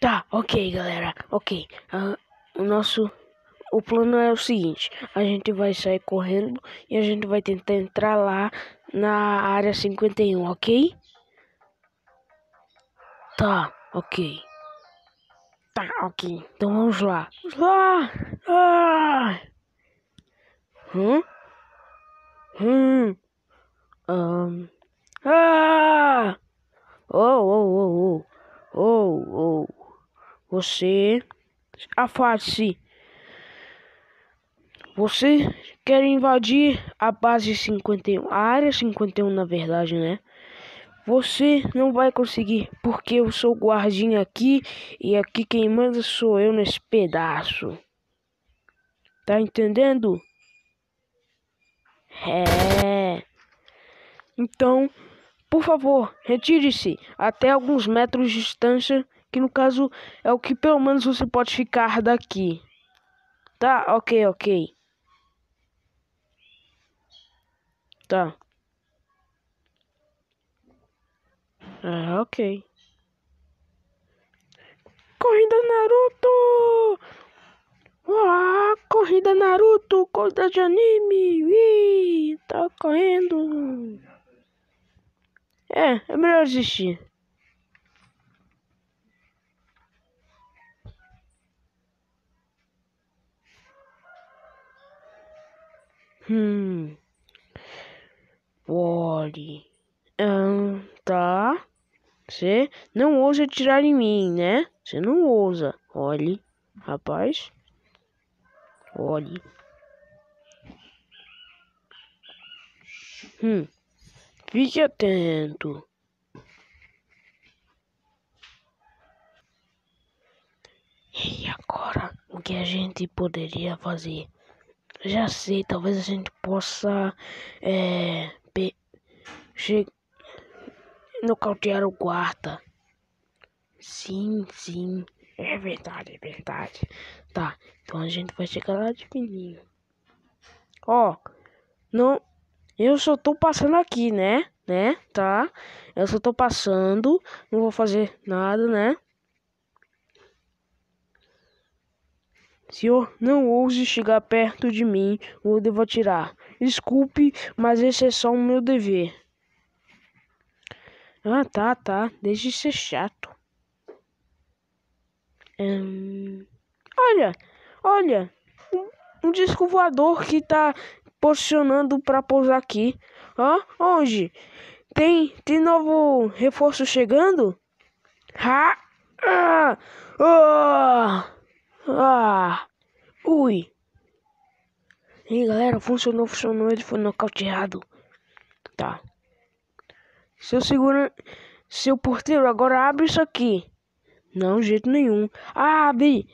Tá, ok, galera. Ok. Ah, o nosso. O plano é o seguinte: a gente vai sair correndo e a gente vai tentar entrar lá na área 51, ok? Tá, ok. Tá, ok. Então vamos lá. Vamos lá! Ah! Hum? Hum? Um. Ah! Oh, oh, oh, oh. Oh, oh. Você. Afaste-se. Você quer invadir a base 51, a área 51 na verdade, né? Você não vai conseguir, porque eu sou guardinha aqui e aqui quem manda sou eu nesse pedaço. Tá entendendo? É. Então, por favor, retire-se até alguns metros de distância, que no caso é o que pelo menos você pode ficar daqui. Tá, ok, ok. Tá. É, ok. Corrida Naruto! Ah, corrida Naruto, coisa de anime! Ih, tá correndo! É, é melhor desistir. Hum. Pode. Hum, tá. Você não ousa tirar em mim, né? Você não ousa. Olhe, rapaz. Olhe. Hum. Fique atento. E agora, o que a gente poderia fazer? Já sei, talvez a gente possa é, nocautear o guarda. Sim, sim, é verdade, é verdade. Tá, então a gente vai chegar lá de fininho. Ó, não, eu só tô passando aqui, né? Né? Tá? Eu só tô passando. Não vou fazer nada, né? Senhor, não ouse chegar perto de mim ou devo atirar. Desculpe, mas esse é só o meu dever. Ah, tá, tá. Deixe de ser chato. Hum... Olha, olha. Um, um disco voador que tá posicionando para pousar aqui. Hã? Onde? Tem, tem novo reforço chegando? Ha! Ah! Ah! Ah! Ui! Galera, funcionou, funcionou, ele foi nocauteado. Tá. Seu segura... Seu porteiro, agora abre isso aqui. Não, jeito nenhum. Abre!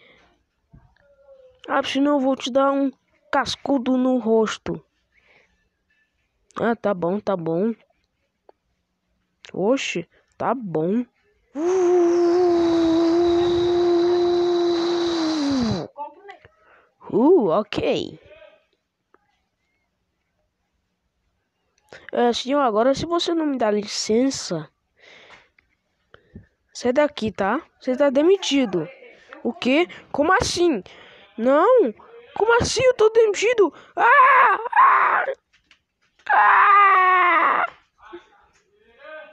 Abre, senão eu vou te dar um cascudo no rosto. Ah, tá bom, tá bom. Oxe, tá bom. Uh, ok. É, senhor, agora se você não me dá licença, sai daqui, tá? Você tá demitido. O quê? Como assim? Não! Como assim eu tô demitido? Ah! Ah! Ah!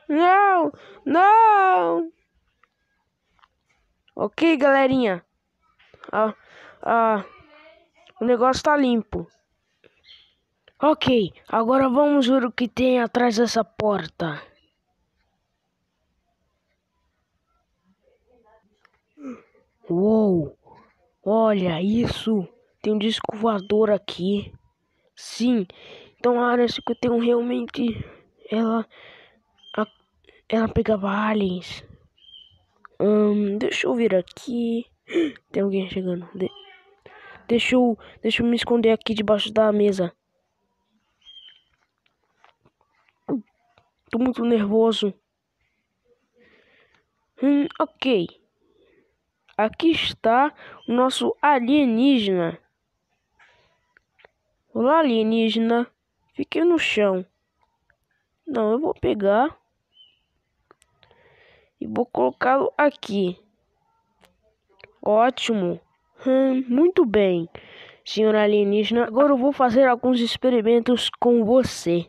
Não! Não! Ok, galerinha. Ah, ah, o negócio tá limpo. Ok, agora vamos ver o que tem atrás dessa porta. Uou! Olha isso! Tem um disco voador aqui. Sim, então a área 51 realmente ela a, ela pegava aliens. Hum, deixa eu vir aqui. Tem alguém chegando. De, deixa eu deixa eu me esconder aqui debaixo da mesa. Tô muito nervoso. Hum, ok. Aqui está o nosso alienígena. Olá, alienígena. Fiquei no chão. Não, eu vou pegar. E vou colocá-lo aqui. Ótimo. Hum, muito bem, senhor alienígena. Agora eu vou fazer alguns experimentos com você.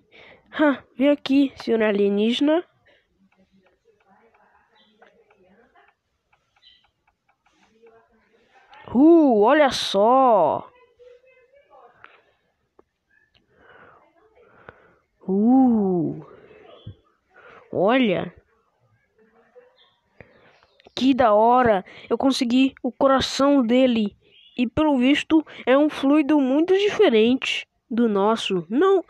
Vem aqui, senhor alienígena. Uh, olha só. Uh. Olha. Que da hora. Eu consegui o coração dele. E pelo visto é um fluido muito diferente do nosso. Não.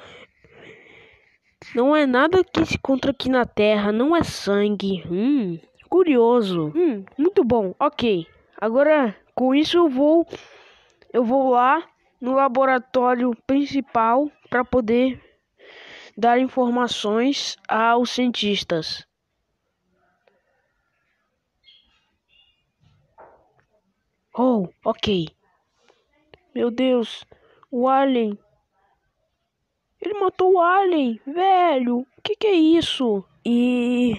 Não é nada que se encontra aqui na Terra. Não é sangue. Hum. Curioso. Hum. Muito bom. Ok. Agora com isso eu vou eu vou lá no laboratório principal para poder dar informações aos cientistas. Oh, ok. Meu Deus, o Alien. Ele matou o Alien, velho. O que, que é isso? E.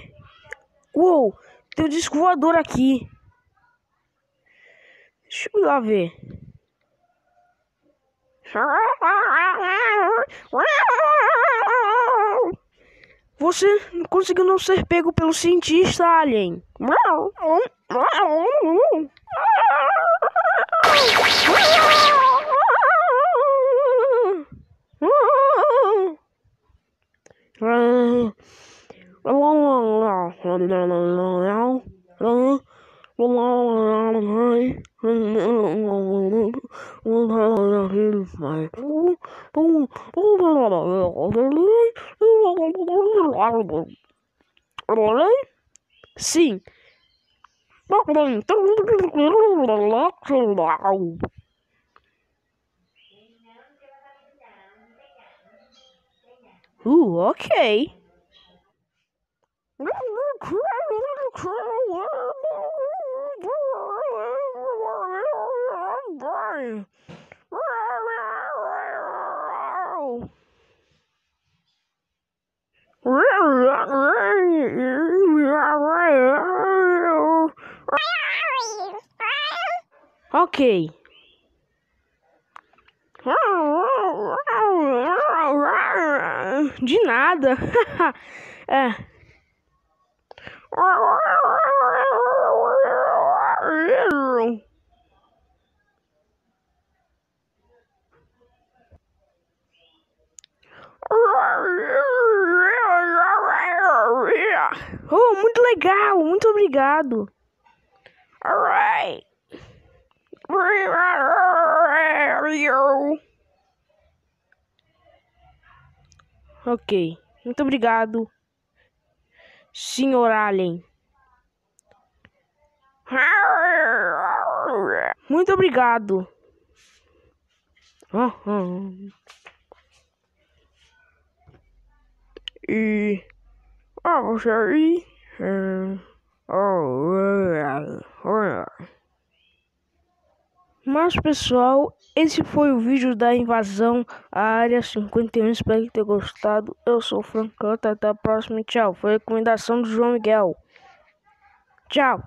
Uou, tem um disco voador aqui. Deixa eu lá ver. Você conseguiu não ser pego pelo cientista alien. Sim. Uh, ok. Ok. De nada. é. Oh, muito legal, muito obrigado. Ok, muito obrigado, senhor Alien. Muito obrigado. E. Ah, você aí. Mas pessoal, esse foi o vídeo da invasão à área 51. Espero que tenha gostado. Eu sou o Francanta. Até a próxima. Tchau. Foi recomendação do João Miguel. Tchau.